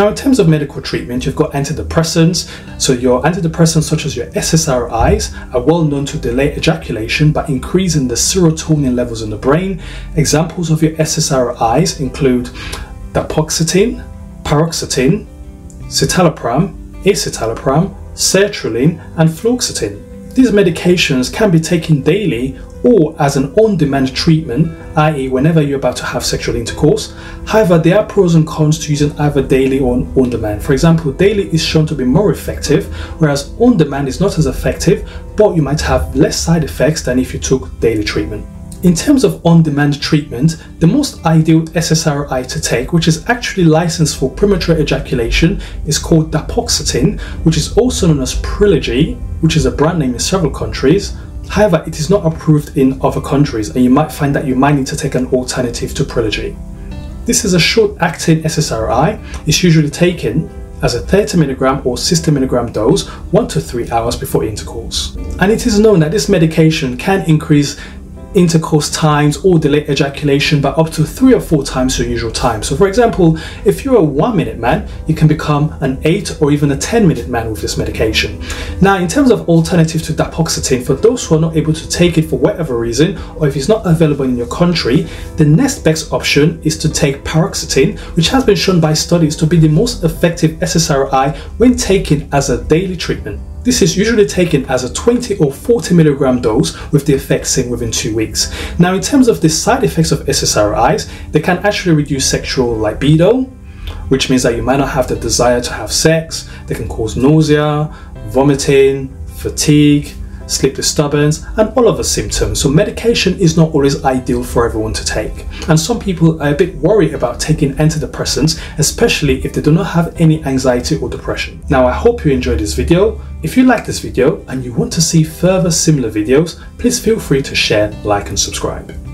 Now, in terms of medical treatment, you've got antidepressants. So, your antidepressants, such as your SSRIs, are well known to delay ejaculation by increasing the serotonin levels in the brain. Examples of your SSRIs include dapoxetine, paroxetine, citalopram, escitalopram, sertraline, and fluoxetine. These medications can be taken daily or as an on-demand treatment, i.e. whenever you're about to have sexual intercourse. However, there are pros and cons to using either daily or on-demand. For example, daily is shown to be more effective, whereas on-demand is not as effective, but you might have less side effects than if you took daily treatment. In terms of on-demand treatment, the most ideal SSRI to take, which is actually licensed for premature ejaculation, is called dapagliflozin, which is also known as Priligy, which is a brand name in several countries. However, it is not approved in other countries and you might find that you might need to take an alternative to Priligy. This is a short-acting SSRI. It's usually taken as a 30mg or 60mg dose 1 to 3 hours before intercourse. And it is known that this medication can increase intercourse times or delay ejaculation by up to three or four times your usual time. So for example, if you're a one minute man, you can become an eight or even a 10 minute man with this medication. Now, in terms of alternative to dapoxetine, for those who are not able to take it for whatever reason, or if it's not available in your country, the next best option is to take paroxetine, which has been shown by studies to be the most effective SSRI when taken as a daily treatment. This is usually taken as a 20 or 40 milligram dose with the effect seen within two weeks. Now, in terms of the side effects of SSRIs, they can actually reduce sexual libido, which means that you might not have the desire to have sex. They can cause nausea, vomiting, fatigue, sleep disturbance, and all other symptoms. So medication is not always ideal for everyone to take. And some people are a bit worried about taking antidepressants, especially if they do not have any anxiety or depression. Now, I hope you enjoyed this video. If you like this video and you want to see further similar videos, please feel free to share, like, and subscribe.